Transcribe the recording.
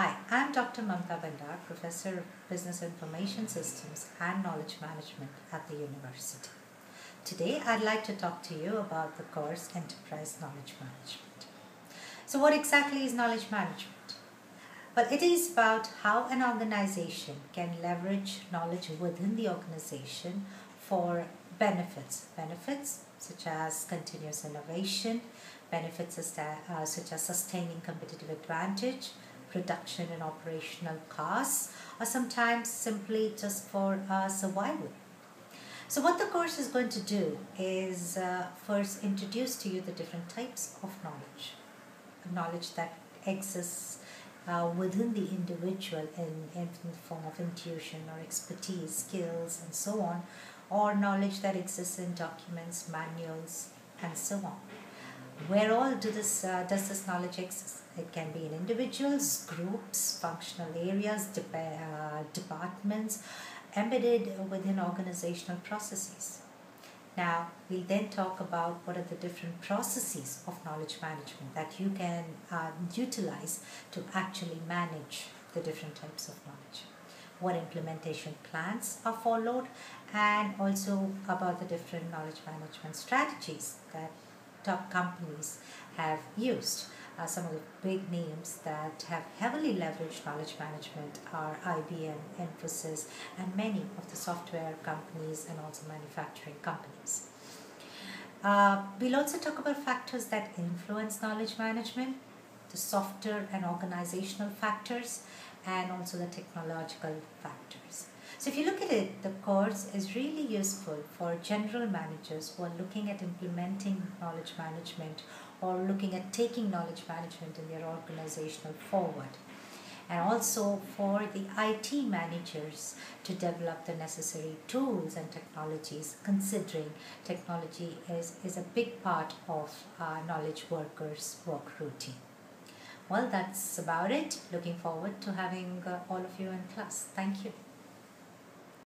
Hi, I'm Dr. Mamta Bandar, Professor of Business Information Systems and Knowledge Management at the university. Today, I'd like to talk to you about the course Enterprise Knowledge Management. So, what exactly is knowledge management? Well, it is about how an organization can leverage knowledge within the organization for benefits. Benefits such as continuous innovation, benefits uh, such as sustaining competitive advantage, reduction and operational costs, or sometimes simply just for uh, survival. So, what the course is going to do is uh, first introduce to you the different types of knowledge, knowledge that exists uh, within the individual in, in the form of intuition or expertise, skills, and so on, or knowledge that exists in documents, manuals, and so on. Where all do this, uh, does this knowledge exist? It can be in individuals, groups, functional areas, de- uh, departments, embedded within organizational processes. Now, we'll then talk about what are the different processes of knowledge management that you can uh, utilize to actually manage the different types of knowledge. What implementation plans are followed, and also about the different knowledge management strategies that top companies have used. Uh, some of the big names that have heavily leveraged knowledge management are IBM, Infosys, and many of the software companies and also manufacturing companies. Uh, we'll also talk about factors that influence knowledge management, the softer and organizational factors, and also the technological factors. So if you look at it, the course is really useful for general managers who are looking at implementing knowledge management or looking at taking knowledge management in their organizational forward. And also for the IT managers to develop the necessary tools and technologies, considering technology is, is a big part of knowledge workers' work routine. Well, that's about it. Looking forward to having uh, all of you in class. Thank you.